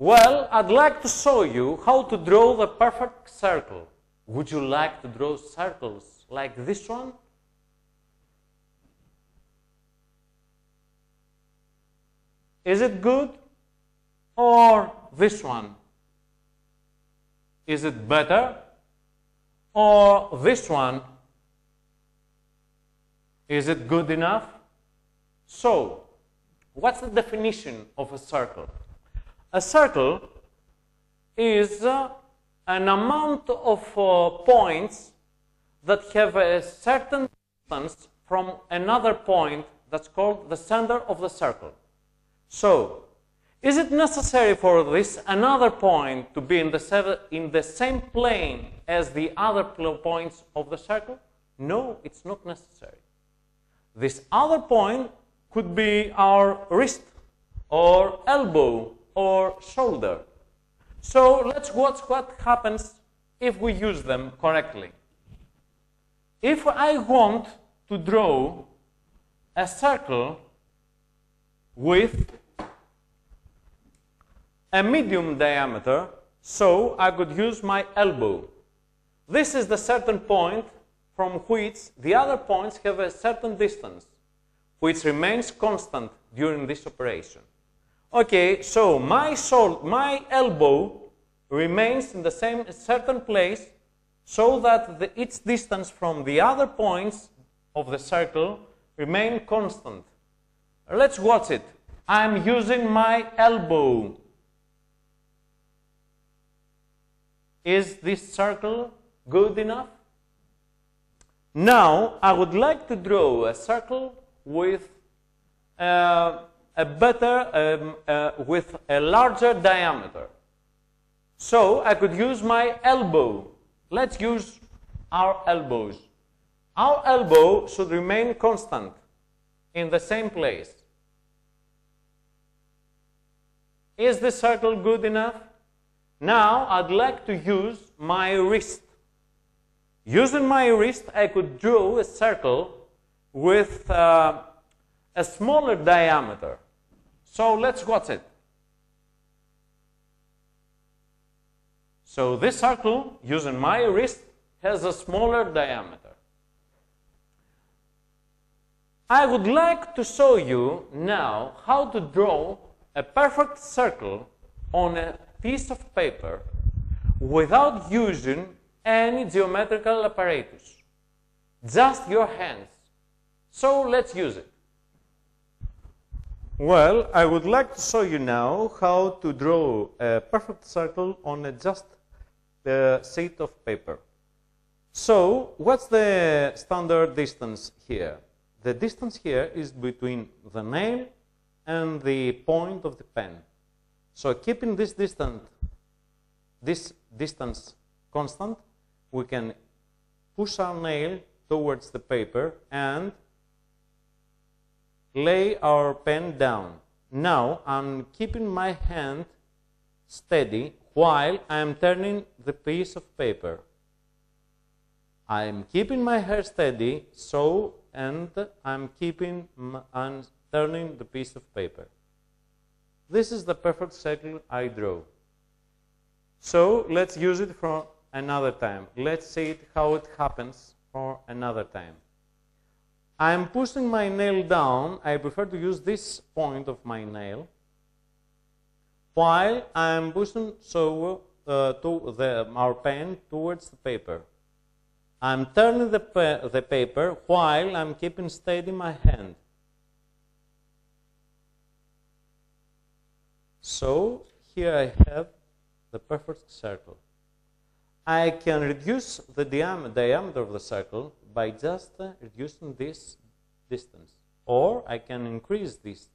Well, I'd like to show you how to draw the perfect circle. Would you like to draw circles like this one? Is it good? Or this one? Is it better? Or this one? Is it good enough? So, what's the definition of a circle? A circle is an amount of uh, points that have a certain distance from another point that's called the center of the circle. So, is it necessary for this another point to be in the, in the same plane as the other points of the circle? No, it's not necessary. This other point could be our wrist or elbow or shoulder. So let's watch what happens if we use them correctly. If I want to draw a circle with a medium diameter, so I could use my elbow. This is the certain point from which the other points have a certain distance, which remains constant during this operation. Okay, so my, my elbow remains in the same certain place so that the, its distance from the other points of the circle remain constant. Let's watch it. I'm using my elbow. Is this circle good enough? Now, I would like to draw a circle with uh, a better, um, uh, with a larger diameter. So, I could use my elbow. Let's use our elbows. Our elbow should remain constant in the same place. Is the circle good enough? Now I'd like to use my wrist. Using my wrist, I could draw a circle with uh, a smaller diameter. So let's watch it. So this circle, using my wrist, has a smaller diameter. I would like to show you now how to draw a perfect circle on a piece of paper without using any geometrical apparatus, just your hands. So let's use it. Well, I would like to show you now how to draw a perfect circle on a just uh, sheet of paper. So, what's the standard distance here? The distance here is between the nail and the point of the pen. So keeping this distance, this distance constant, we can push our nail towards the paper and lay our pen down. Now I'm keeping my hand steady while I'm turning the piece of paper. I'm keeping my hair steady, so and I'm keeping and turning the piece of paper. This is the perfect circle I draw. So let's use it for another time. Let's see it, how it happens for another time. I'm pushing my nail down. I prefer to use this point of my nail while I'm pushing so uh, to the, our pen towards the paper. I'm turning the, pa the paper while I'm keeping steady my hand. So here I have the perfect circle. I can reduce the diam diameter of the circle by just reducing this distance. Or I can increase this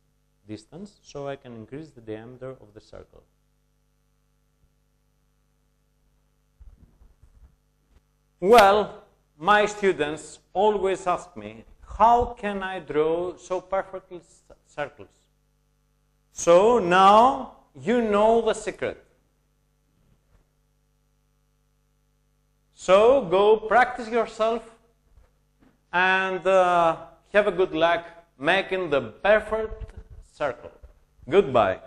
distance, so I can increase the diameter of the circle. Well, my students always ask me, how can I draw so perfectly circles? So now you know the secret. So go practice yourself and uh, have a good luck making the perfect circle. Goodbye.